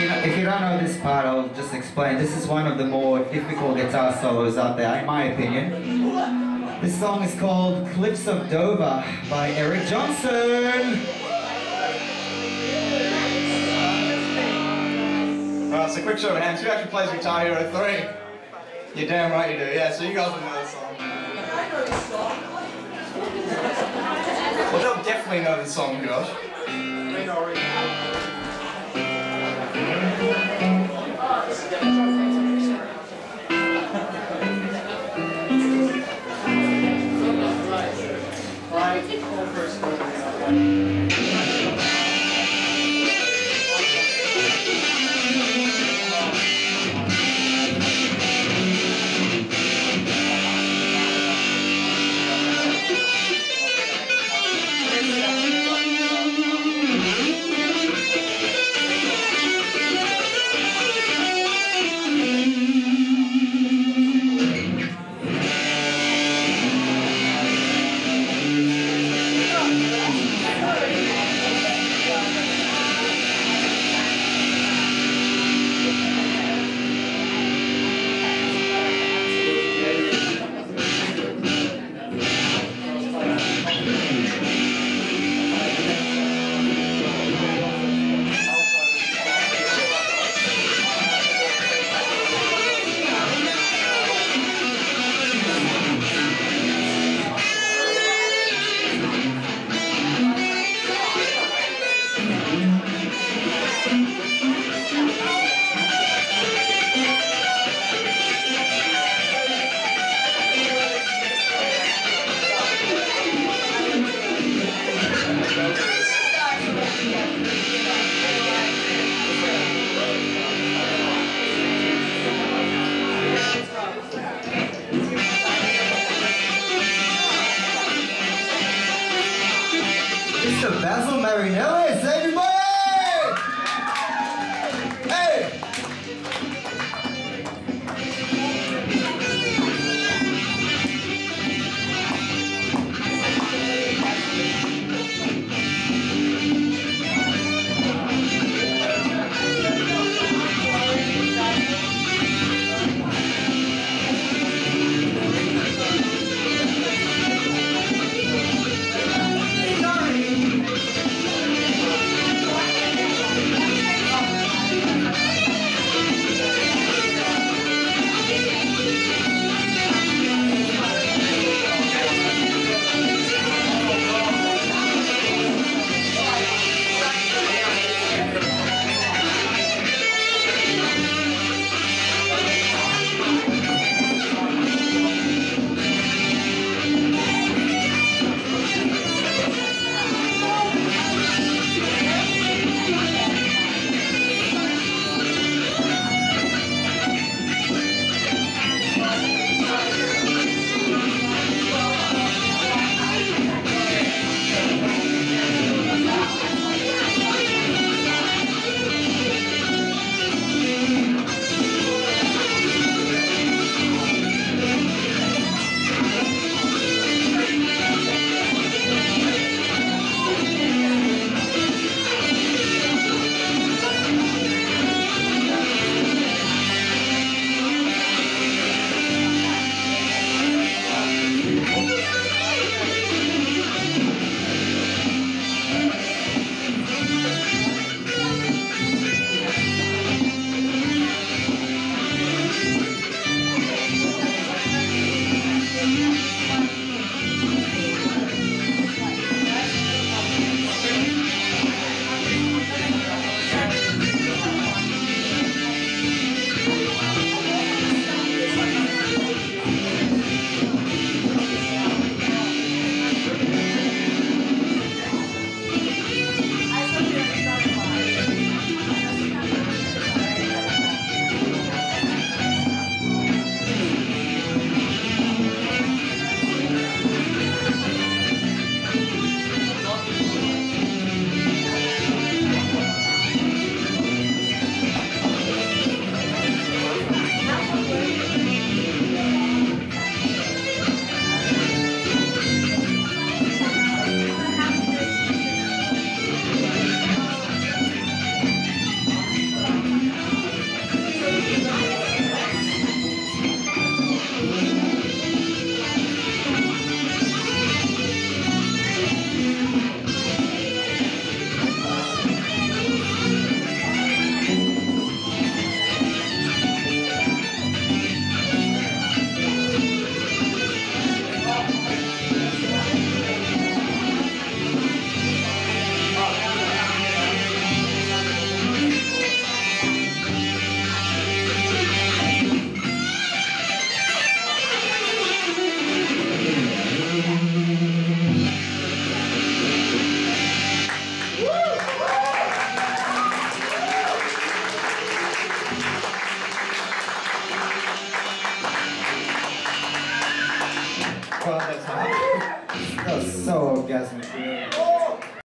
you know, if you don't know this part, I'll just explain. This is one of the more difficult guitar solos out there, in my opinion. This song is called Cliffs of Dover by Eric Johnson. Alright, so quick show of hands. Who actually plays Guitar Hero 3? You're damn right you do. Yeah, so you guys will know this song. Well, they'll definitely know this song, Josh. Larry Ellis.